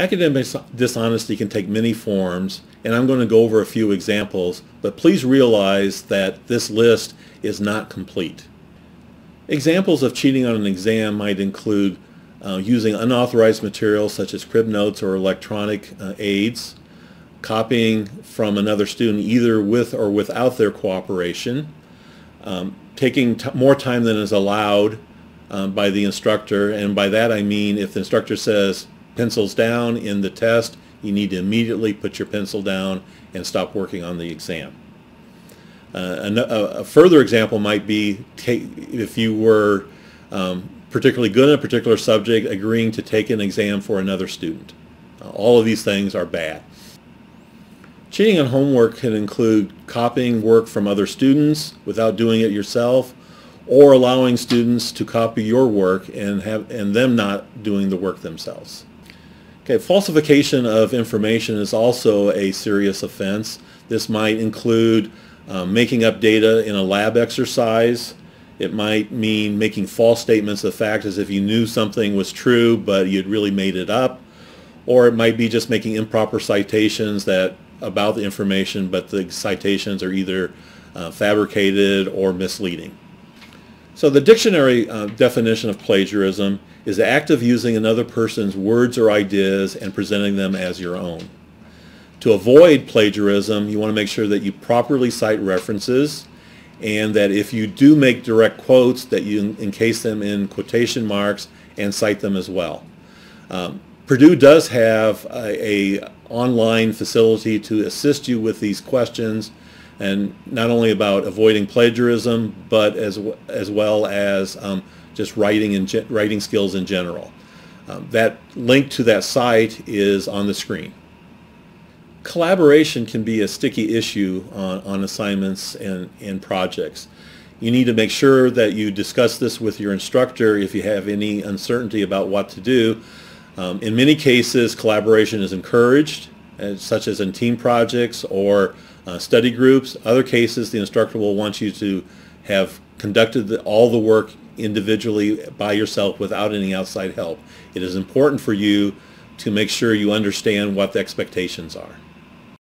Academic dishonesty can take many forms, and I'm going to go over a few examples, but please realize that this list is not complete. Examples of cheating on an exam might include uh, using unauthorized materials such as crib notes or electronic uh, aids, copying from another student either with or without their cooperation, um, taking more time than is allowed um, by the instructor, and by that I mean if the instructor says pencils down in the test, you need to immediately put your pencil down and stop working on the exam. Uh, a, a, further example might be take, if you were um, particularly good in a particular subject, agreeing to take an exam for another student. Uh, all of these things are bad. Cheating on homework can include copying work from other students without doing it yourself or allowing students to copy your work and have and them not doing the work themselves. Okay, falsification of information is also a serious offense. This might include um, making up data in a lab exercise. It might mean making false statements of fact as if you knew something was true but you'd really made it up. Or it might be just making improper citations that about the information but the citations are either uh, fabricated or misleading. So the dictionary uh, definition of plagiarism is the act of using another person's words or ideas and presenting them as your own. To avoid plagiarism, you want to make sure that you properly cite references and that if you do make direct quotes, that you encase them in quotation marks and cite them as well. Um, Purdue does have a, a online facility to assist you with these questions and not only about avoiding plagiarism, but as as well as um, just writing and writing skills in general. Um, that link to that site is on the screen. Collaboration can be a sticky issue on, on assignments and, and projects. You need to make sure that you discuss this with your instructor if you have any uncertainty about what to do. Um, in many cases, collaboration is encouraged, such as in team projects or uh, study groups. Other cases, the instructor will want you to have conducted the, all the work individually by yourself without any outside help. It is important for you to make sure you understand what the expectations are.